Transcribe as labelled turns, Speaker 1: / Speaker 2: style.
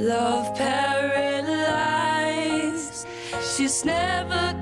Speaker 1: love paralyzed. She's never